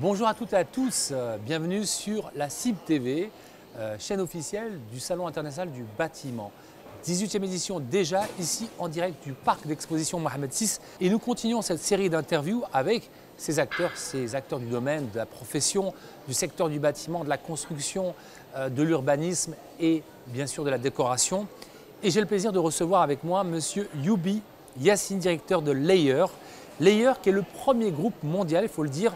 Bonjour à toutes et à tous, euh, bienvenue sur la CIB TV, euh, chaîne officielle du Salon international du bâtiment. 18e édition déjà ici en direct du parc d'exposition Mohamed VI et nous continuons cette série d'interviews avec ces acteurs, ces acteurs du domaine, de la profession, du secteur du bâtiment, de la construction, euh, de l'urbanisme et bien sûr de la décoration. Et j'ai le plaisir de recevoir avec moi Monsieur Youbi Yassine, directeur de Layer. Layer qui est le premier groupe mondial, il faut le dire,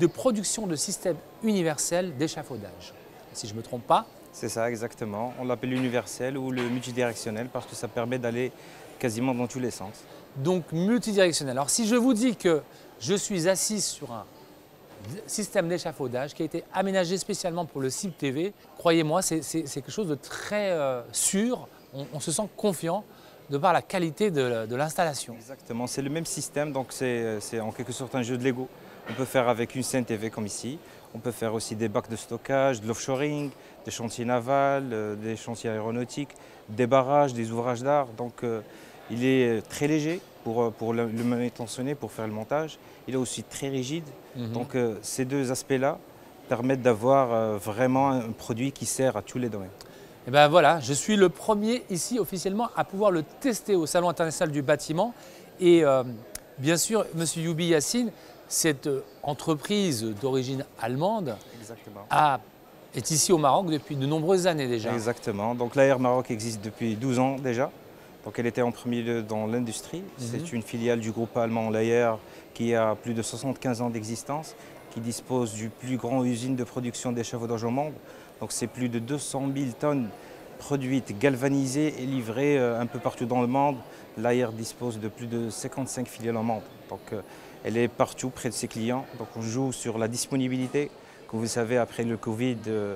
de production de systèmes universels d'échafaudage. Si je ne me trompe pas, C'est ça, exactement. On l'appelle universel ou le multidirectionnel parce que ça permet d'aller quasiment dans tous les sens. donc multidirectionnel. Alors si je vous dis que je suis assis sur un système d'échafaudage qui a été aménagé spécialement pour le CIB TV, croyez-moi, c'est quelque chose de très euh, sûr. On, on se sent confiant de par la qualité de, de l'installation. Exactement, c'est le même système, donc c'est en quelque sorte un jeu de Lego. On peut faire avec une scène TV comme ici. On peut faire aussi des bacs de stockage, de l'offshoring, des chantiers navals, euh, des chantiers aéronautiques, des barrages, des ouvrages d'art. Donc euh, il est très léger pour, euh, pour le, le manutentionner, pour faire le montage. Il est aussi très rigide. Mhm. Donc euh, ces deux aspects-là permettent d'avoir euh, vraiment un produit qui sert à tous les domaines. Et ben voilà, je suis le premier ici officiellement à pouvoir le tester au Salon international du bâtiment. Et bien sûr, Monsieur Youbi Yassine, cette entreprise d'origine allemande a- est ici au Maroc depuis de nombreuses années déjà. Exactement. Donc l'AR Maroc existe depuis 12 ans déjà. Donc elle était en premier lieu dans l'industrie. Mhm. C'est une filiale du groupe allemand l'AR qui a plus de 75 ans d'existence, qui dispose du plus grand usine de production d'échafaudage au monde. Donc c'est plus de 200 000 tonnes produites, galvanisées et livrées euh, un peu partout dans le monde. L'AR dispose de plus de 55 filiales au monde. Donc euh, elle est partout près de ses clients. Donc on joue sur la disponibilité. Comme vous savez, après le Covid, euh,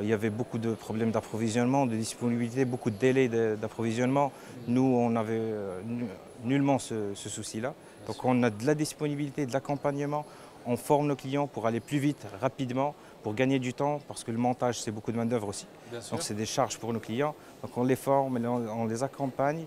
Il y avait beaucoup de problèmes d'approvisionnement, de disponibilité, beaucoup de délais d'approvisionnement. Nous, on n'avait nu- nullement ce, ce souci-là. Donc on a de la disponibilité, de l'accompagnement. On forme nos clients pour aller plus vite, rapidement, pour gagner du temps, parce que le montage, c'est beaucoup de main-d'œuvre aussi. Donc c'est des charges pour nos clients. Donc on les forme, et on, les accompagne.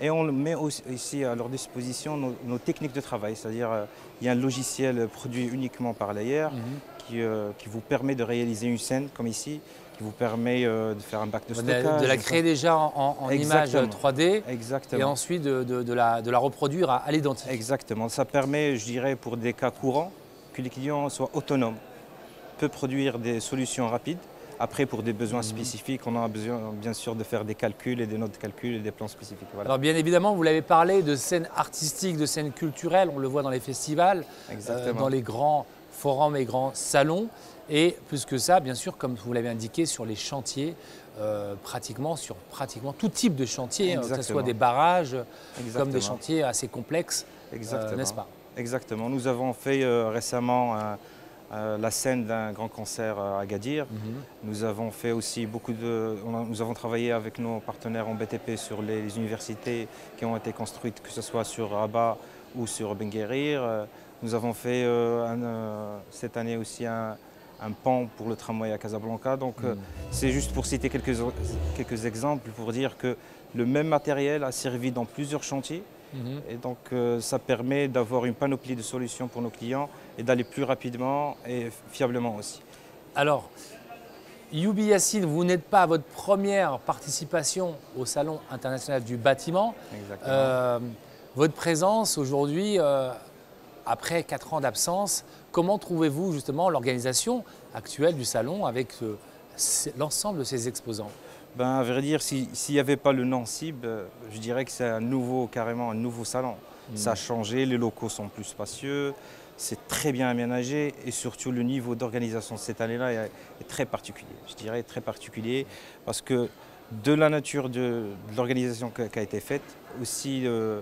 Et on met aussi ici à leur disposition nos, nos techniques de travail. C'est-à-dire, euh, il y a un logiciel produit uniquement par l'AIR Mhm. qui, euh, qui vous permet de réaliser une scène comme ici, qui vous permet euh, de faire un bac de stockage. de la créer déjà en, image Exactement. 3D et Exactement. ensuite de, de- de la, de la reproduire à, à l'identique. Exactement. Ça permet, je dirais, pour des cas courants, que les clients soient autonomes, peut produire des solutions rapides. Après, pour des besoins Mhm. spécifiques, on a besoin, bien sûr, de faire des calculs et des notes de calcul et des plans spécifiques. Voilà. Alors bien évidemment, vous l'avez parlé de scènes artistiques, de scènes culturelles, on le voit dans les festivals, euh, dans les grands forums et grands salons. Et plus que ça, bien sûr, comme vous l'avez indiqué, sur les chantiers, euh, pratiquement sur pratiquement tout type de chantier, hein, que ce soit des barrages, comme des chantiers assez complexes, euh, n'est-ce pas? Exactement. Nous avons fait récemment un- euh, la scène d'un grand concert euh, à Agadir. Nous avons fait aussi beaucoup de. on a- nous avons travaillé avec nos partenaires en BTP sur les, les universités qui ont été construites, que ce soit sur Rabat ou sur Ben Guérir. Euh, Nous avons fait euh, un, euh, cette année aussi un, un pont pour le tramway à Casablanca. Donc Mhm. c'est juste pour citer quelques, quelques exemples pour dire que le même matériel a servi dans plusieurs chantiers. Mhm. Et donc euh, ça permet d'avoir une panoplie de solutions pour nos clients et d'aller plus rapidement et fiablement aussi. Alors, Yassine, vous n'êtes pas à votre première participation au Salon international du bâtiment. Exactement. Euh, votre présence aujourd'hui, euh, après quatre ans d'absence, comment trouvez-vous justement l'organisation actuelle du salon avec l'ensemble de ces exposants? Ben, à vrai dire, si- s'il n'y avait pas le nom cible, euh, je dirais que c'est un nouveau, carrément un nouveau salon. Ça a changé, les locaux sont plus spacieux, c'est très bien aménagé et surtout le niveau d'organisation cette année-là est, est très particulier. Je dirais très particulier parce que de la nature de, de l'organisation qui a- qui a été faite, aussi euh,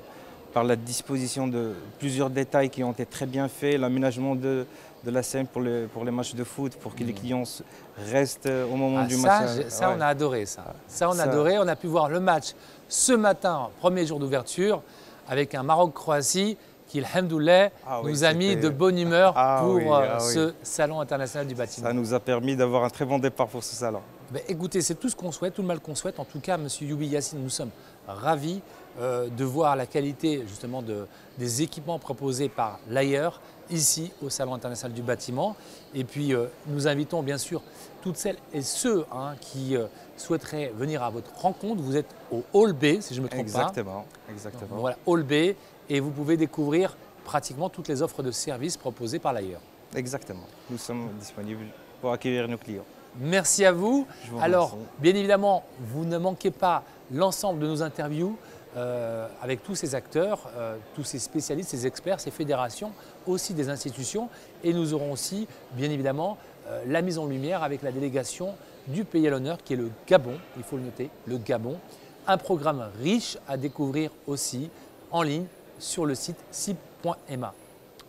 par la disposition de plusieurs détails qui ont été très bien faits, l'aménagement de, de la scène pour, le- pour les matchs de foot, pour que les clients se- restent euh, au moment Ah, du ça, match. ça, Ouais. on a adoré ça. Ça, on a Ça- adoré. On a pu voir le match ce matin, premier jour d'ouverture, avec un Maroc-Croatie qui, alhamdoulilah, Ah oui, nous a mis de bonne humeur Ah pour oui, euh, ah oui. ce salon international du bâtiment. Ça nous a permis d'avoir un très bon départ pour ce salon. Écoutez, c'est tout ce qu'on souhaite, tout le mal qu'on souhaite. En tout cas, Monsieur Youbi Yassine, nous sommes ravis euh, de voir la qualité justement de, des équipements proposés par l'ailleurs ici au Salon international du bâtiment. Et puis euh, nous invitons bien sûr toutes celles et ceux hein, qui euh, souhaiteraient venir à votre rencontre. Vous êtes au Hall B, si je ne me trompe exactement, pas. Exactement. Donc, voilà, Hall B, et vous pouvez découvrir pratiquement toutes les offres de services proposées par l'ailleurs. Exactement. Nous sommes disponibles pour accueillir nos clients. Merci à vous. Alors, bien évidemment, vous ne manquez pas l'ensemble de nos interviews euh, avec tous ces acteurs, euh, tous ces spécialistes, ces experts, ces fédérations, aussi des institutions. Et nous aurons aussi, bien évidemment, euh, la mise en lumière avec la délégation du pays à l'honneur qui est le Gabon, il faut le noter, le Gabon. Un programme riche à découvrir aussi en ligne sur le site cib.ma.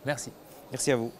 Merci. Merci à vous.